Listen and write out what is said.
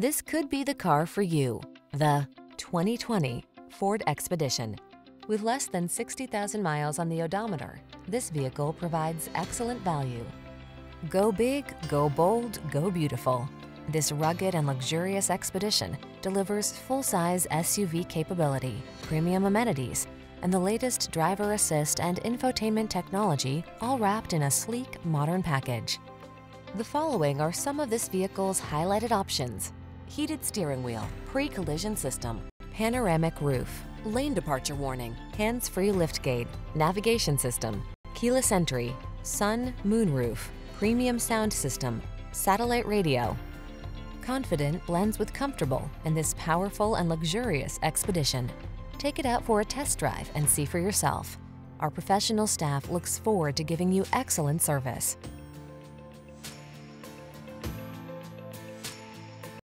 This could be the car for you. The 2020 Ford Expedition. With less than 60,000 miles on the odometer, this vehicle provides excellent value. Go big, go bold, go beautiful. This rugged and luxurious Expedition delivers full-size SUV capability, premium amenities, and the latest driver assist and infotainment technology all wrapped in a sleek, modern package. The following are some of this vehicle's highlighted options. Heated steering wheel, pre-collision system, panoramic roof, lane departure warning, hands-free liftgate, navigation system, keyless entry, sun, moon roof, premium sound system, satellite radio. Confident blends with comfortable in this powerful and luxurious Expedition. Take it out for a test drive and see for yourself. Our professional staff looks forward to giving you excellent service.